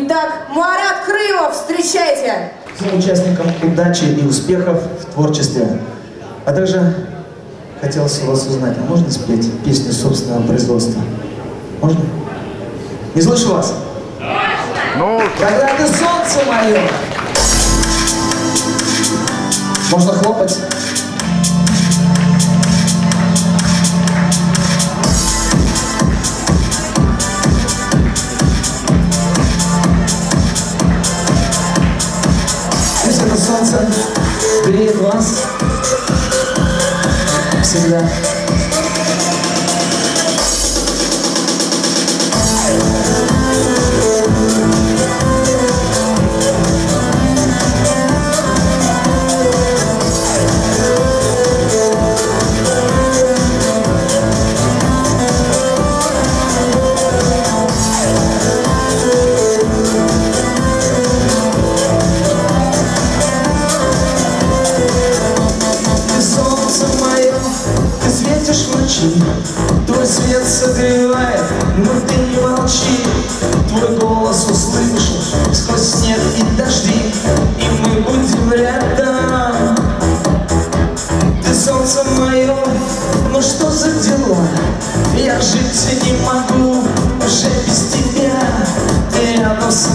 Итак, Марат Крымов, встречайте! Всем участникам удачи и успехов в творчестве. А также хотелось у вас узнать, а можно спеть песню собственного производства? Можно? Не слышу вас? Ну, Когда ты солнце мое! Можно хлопать? Солнце греет вас всегда.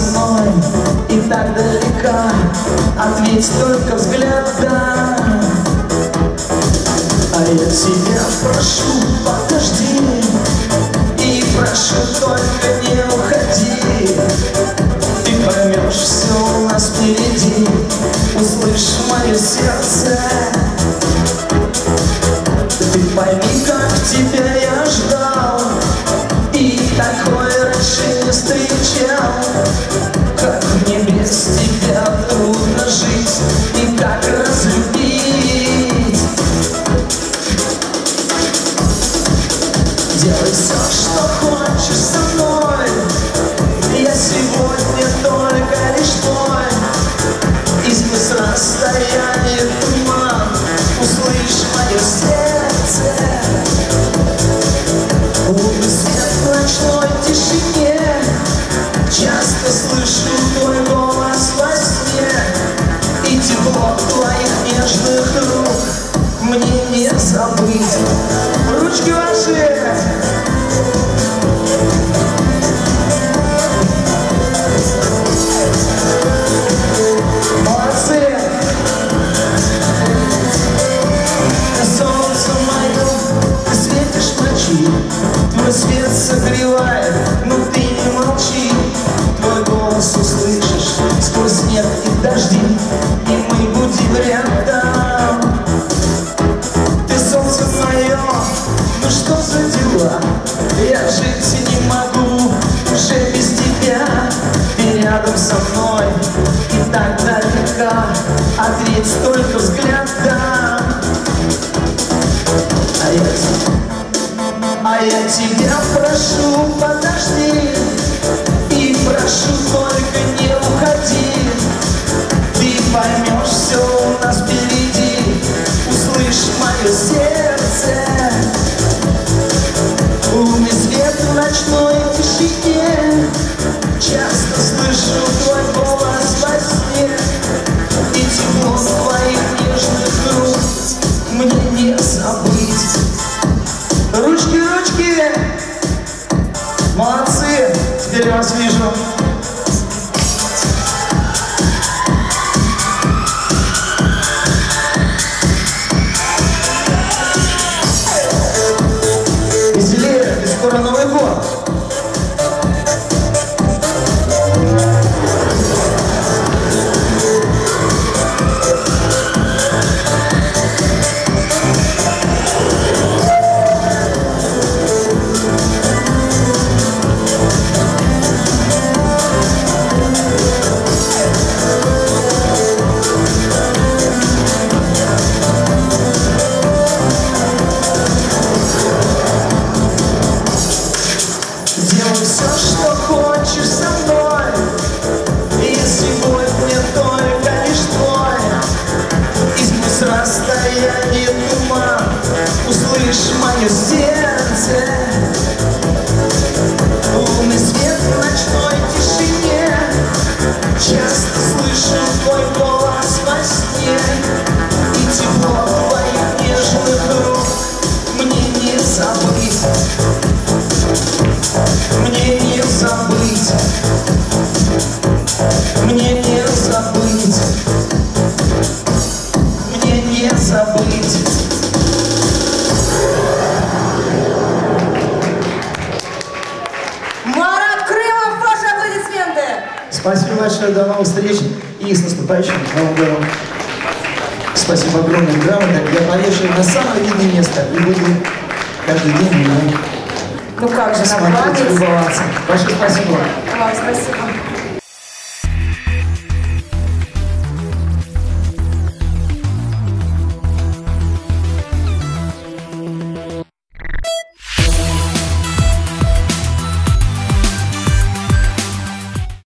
Мной и так далека Ответь только взглядом. А я тебя прошу, подожди И прошу, только голос услышишь сквозь снег и дожди И мы будем рядом. Ты солнце мое, ну что за дела? Я жить не могу уже без тебя. Ты рядом со мной и так далека Ответь только взглядом. А я, а я тебя прошу, подожди И прошу, только Я вас вижу. И скоро Новый год. can see Спасибо большое, до новых встреч и с наступающим Новым годом. Спасибо огромное, грамотно. Я повешу на самое видное место и буду каждый день ему Ну как же, на. Большое спасибо. Вам спасибо.